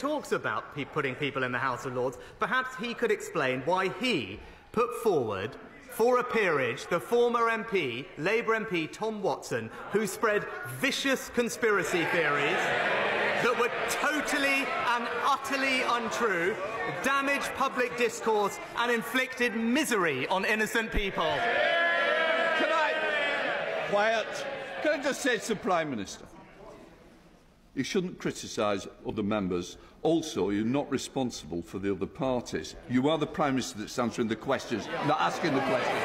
talks about pe putting people in the House of Lords, perhaps he could explain why he put forward for a peerage the former MP, Labour MP Tom Watson, who spread vicious conspiracy theories that were totally and utterly untrue, damaged public discourse, and inflicted misery on innocent people. Can I. Quiet. Can I just say to the Prime Minister? You shouldn't criticise other members. Also, you're not responsible for the other parties. You are the Prime Minister that's answering the questions, not asking the questions.